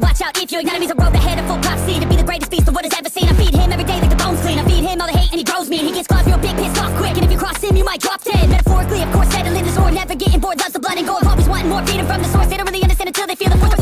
out if your enemy's a road ahead of full prophecy To be the greatest beast the world has ever seen. I feed him every day like the bones clean. I feed him all the hate and he grows me. And he gets claws real big, pissed off quick. And if you cross him you might drop dead. Metaphorically of course settling the sword Never getting bored, loves the blood and gore Always wanting more freedom from the source. They don't really understand until they feel the force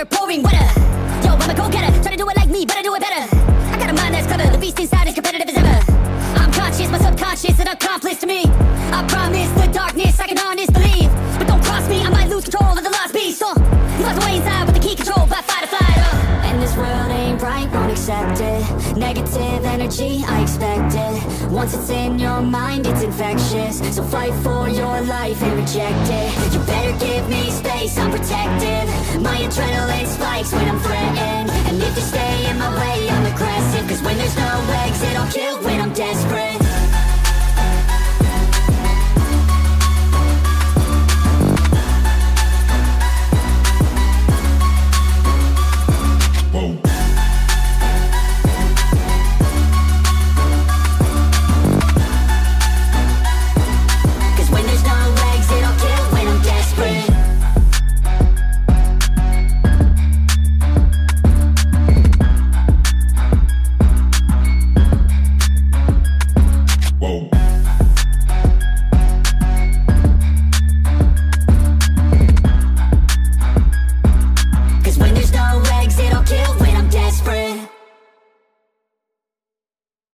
thunder, pouring weather Yo, I'm a go-getter, try to do it like me, but I do it better. I got a mind that's clever, the beast inside is competitive as ever. I'm conscious, my subconscious, an accomplice to me. I promise the darkness, I can honest believe. But don't cross me, I might lose control of the lost beast. Uh, locked away inside with the key control by fight or flight uh. And this world ain't right, won't accept it. Negative energy, I expect it. Once it's in your mind, it's infectious. So fight for your life and reject it. You better give me space, I'm protective My adrenaline spikes when I'm threatened